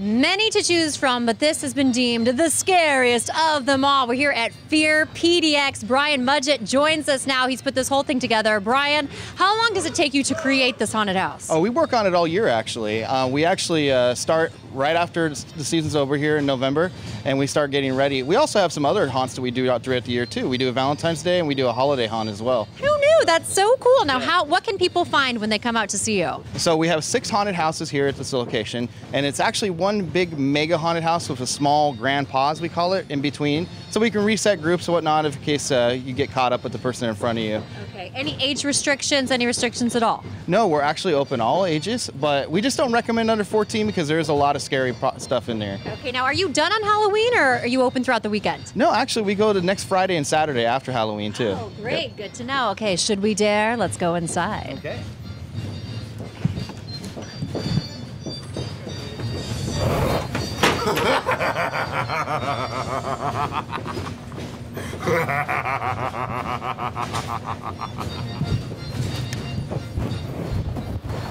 Many to choose from, but this has been deemed the scariest of them all. We're here at Fear PDX. Brian Mudgett joins us now. He's put this whole thing together. Brian, how long does it take you to create this haunted house? Oh, we work on it all year actually. Uh, we actually uh, start right after the season's over here in November, and we start getting ready. We also have some other haunts that we do out throughout the year too. We do a Valentine's Day and we do a holiday haunt as well. Who knew? That's so cool. Now, how? What can people find when they come out to see you? So we have six haunted houses here at this location, and it's actually one big mega haunted house with a small grand pause, we call it, in between. So we can reset groups and whatnot in case uh, you get caught up with the person in front of you. Okay. Any age restrictions? Any restrictions at all? No, we're actually open all ages, but we just don't recommend under 14 because there's a lot of scary pro- stuff in there. Okay. Now, are you done on Halloween, or are you open throughout the weekend? No, actually, we go to next Friday and Saturday after Halloween too. Oh, great. Good to know. Okay. Should we dare? Let's go inside. Okay.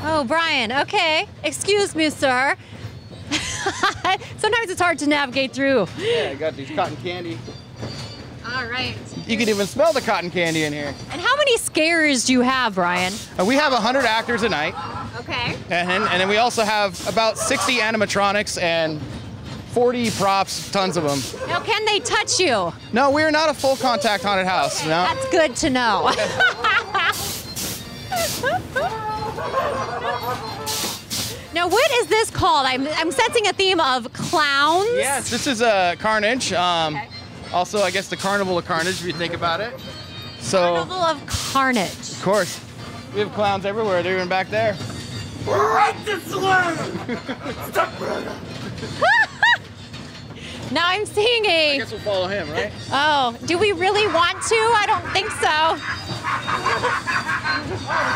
Oh, Brian. Okay. Excuse me, sir. Sometimes it's hard to navigate through. Yeah, I got these cotton candy. All right. You can even smell the cotton candy in here. And scares do you have, Brian? Uh, we have 100 actors a night, Okay. and, and then we also have about 60 animatronics and 40 props, tons of them. Now, can they touch you? No, we're not a full contact haunted house. No. That's good to know. now, what is this called? I'm, I'm sensing a theme of clowns. Yes, this is a Carnage. Um, Okay. Also, I guess the Carnival of Carnage, if you think about it. So, Carnival of Carnage. of course, we have clowns everywhere. They're even back there. Now I'm seeing I a. guess we'll follow him, right? Oh, do we really want to? I don't think so.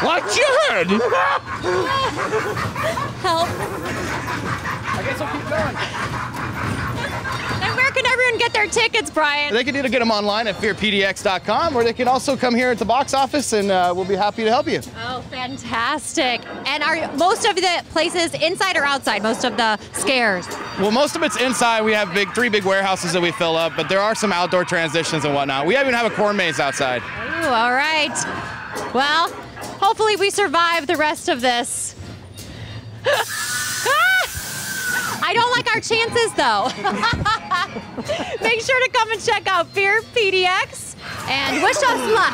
Watch your head! Help. I guess we'll keep going. And where can everyone get their tickets, Brian? They can either get them online at fearpdx.com or they can also come here at the box office and uh, we'll be happy to help you. Oh, fantastic. And are most of the places inside or outside? Most of the scares? Well, most of it's inside. We have big three big warehouses that we fill up, but there are some outdoor transitions and whatnot. We even have a corn maze outside. Ooh, all right. Well, hopefully we survive the rest of this. I don't like our chances though. Make sure to come and check out Fear PDX and wish us luck.